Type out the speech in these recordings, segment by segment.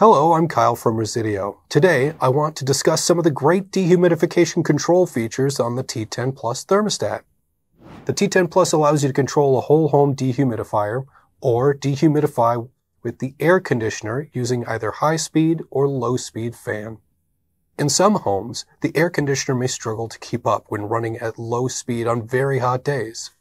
Hello, I'm Kyle from Resideo. Today, I want to discuss some of the great dehumidification control features on the T10 Plus thermostat. The T10 Plus allows you to control a whole home dehumidifier or dehumidify with the air conditioner using either high speed or low speed fan. In some homes, the air conditioner may struggle to keep up when running at low speed on very hot days.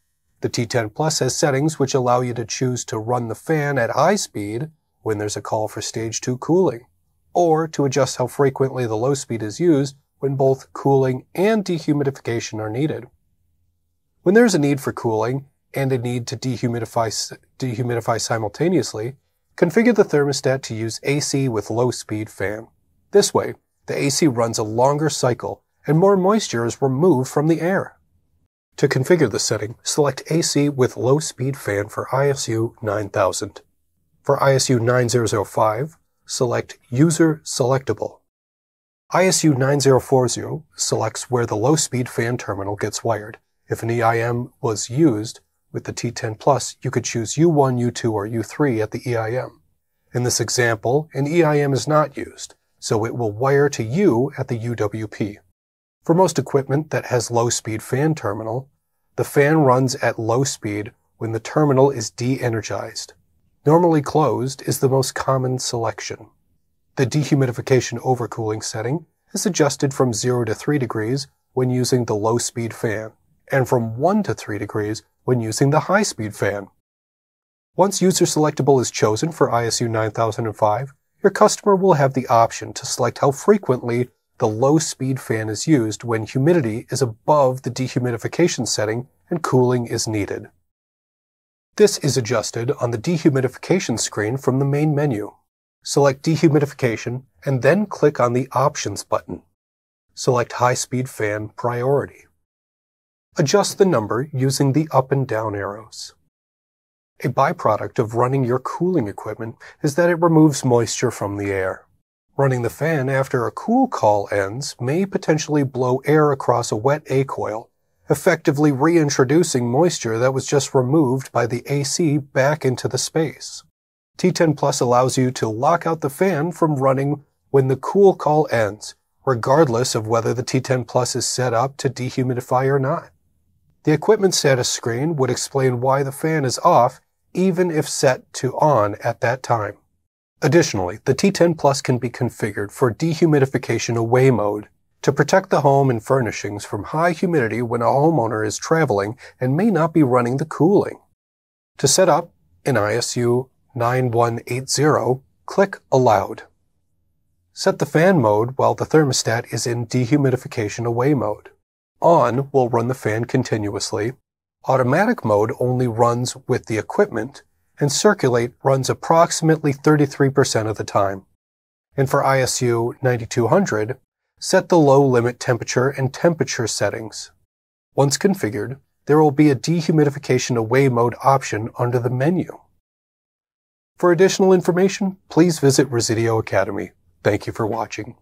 The T10 Plus has settings which allow you to choose to run the fan at high speed when there's a call for stage 2 cooling, or to adjust how frequently the low speed is used when both cooling and dehumidification are needed. When there's a need for cooling and a need to dehumidify, dehumidify simultaneously, configure the thermostat to use AC with low speed fan. This way, the AC runs a longer cycle and more moisture is removed from the air. To configure the setting, select AC with low speed fan for ISU 9000. For ISU 9005, select User Selectable. ISU 9040 selects where the low speed fan terminal gets wired. If an EIM was used, with the T10 Plus, you could choose U1, U2, or U3 at the EIM. In this example, an EIM is not used, so it will wire to U at the UWP. For most equipment that has low-speed fan terminal, the fan runs at low speed when the terminal is de-energized. Normally closed is the most common selection. The dehumidification overcooling setting is adjusted from 0 to 3 degrees when using the low-speed fan, and from 1 to 3 degrees when using the high-speed fan. Once user selectable is chosen for ISU 9005, your customer will have the option to select how frequently the low-speed fan is used when humidity is above the dehumidification setting and cooling is needed. This is adjusted on the dehumidification screen from the main menu. Select dehumidification and then click on the Options button. Select High Speed Fan Priority. Adjust the number using the up and down arrows. A byproduct of running your cooling equipment is that it removes moisture from the air. Running the fan after a cool call ends may potentially blow air across a wet A coil, effectively reintroducing moisture that was just removed by the AC back into the space. T10 Plus allows you to lock out the fan from running when the cool call ends, regardless of whether the T10 Plus is set up to dehumidify or not. The equipment status screen would explain why the fan is off even if set to on at that time. Additionally, the T10 Plus can be configured for dehumidification away mode to protect the home and furnishings from high humidity when a homeowner is traveling and may not be running the cooling. To set up in ISU 9180, click Allowed. Set the fan mode while the thermostat is in dehumidification away mode. On will run the fan continuously. Automatic mode only runs with the equipment, and Circulate runs approximately 33% of the time. And for ISU 9200, set the low limit temperature and temperature settings. Once configured, there will be a dehumidification away mode option under the menu. For additional information, please visit Resideo Academy. Thank you for watching.